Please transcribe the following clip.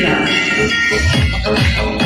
Yeah.